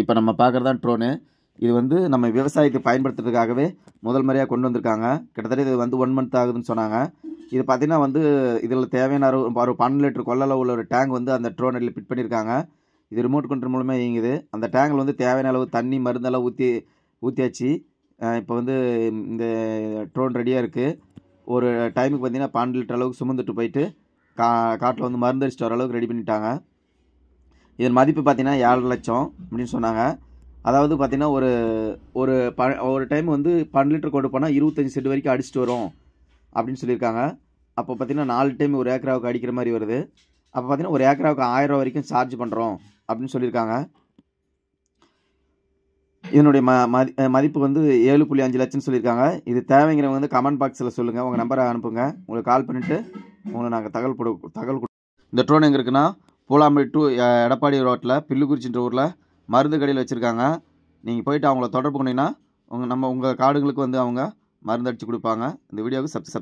இப்போ நம்ம பார்க்குறது தான் ட்ரோனு இது வந்து நம்ம விவசாயத்துக்கு பயன்படுத்துறதுக்காகவே முதல் முறையாக கொண்டு வந்திருக்காங்க. கிட்டத்தட்ட இது வந்து ஒன் மந்த் ஆகுதுன்னு சொன்னாங்க. இது பார்த்தீங்கன்னா வந்து இதில் தேவையான ஒரு ஒரு பன்னெண்டு லிட்டர் கொள்ளளவு உள்ள ஒரு டேங்க் வந்து அந்த ட்ரோனில் ஃபிட் பண்ணியிருக்காங்க இது ரிமோட் கண்ட்ரோல் மூலமாக இயங்குது. அந்த டேங்கில் வந்து தேவையான அளவு தண்ணி மருந்தெல்லாம் ஊற்றி ஊற்றியாச்சு இப்போ வந்து இந்த ட்ரோன் ரெடியாக இருக்குது ஒரு டைமுக்கு பார்த்தீங்கன்னா பன்னெண்டு லிட்டர் அளவுக்கு சுமந்துட்டு போயிட்டு கா காட்டில் வந்து மருந்து அடிச்சிட்டு வர அளவுக்கு ரெடி பண்ணிட்டாங்க. இதன் மதிப்பு பார்த்தீங்கன்னா ஏழு லட்சம் அப்படின்னு சொன்னாங்க. அதாவது பார்த்தீங்கன்னா ஒரு ஒரு ப ஒரு டைம் வந்து பன்னெண்டு லிட்டர் கொண்டு போனால் இருபத்தஞ்சி செட்டு வரைக்கும் அடிச்சிட்டு வரும் அப்படின்னு சொல்லியிருக்காங்க. அப்போ பார்த்தீங்கன்னா நாலு டைம் ஒரு ஏக்கராவுக்கு அடிக்கிற மாதிரி வருது. அப்போ பார்த்தீங்கன்னா ஒரு ஏக்கராவுக்கு ஆயிரம் ரூபா வரைக்கும் சார்ஜ் பண்ணுறோம் அப்படின்னு சொல்லியிருக்காங்க. இதனுடைய ம மதி மதிப்பு வந்து ஏழு புள்ளி அஞ்சு லட்சம்னு சொல்லியிருக்காங்க. இது தேவைங்கிறவங்க வந்து கமெண்ட் பாக்ஸில் சொல்லுங்கள் உங்கள் நம்பரை அனுப்புங்க. உங்களுக்கு கால் பண்ணிவிட்டு உங்களுக்கு நாங்கள் தகவல் கொடு தகவல் கொடு. இந்த ட்ரோன் எங்கே இருக்குன்னா பூலாம்படி டு எடப்பாடி ரோட்டில் பில்லுக்குறிச்சின்ற ஊரில் மருந்து கடையில் வச்சுருக்காங்க. நீங்கள் போயிட்டு அவங்கள தொடர்பு கொண்டீங்கன்னா உங்கள் நம்ம உங்கள் காடுகளுக்கு வந்து அவங்க மருந்து அடித்து கொடுப்பாங்க. இந்த வீடியோவுக்கு சப் சப்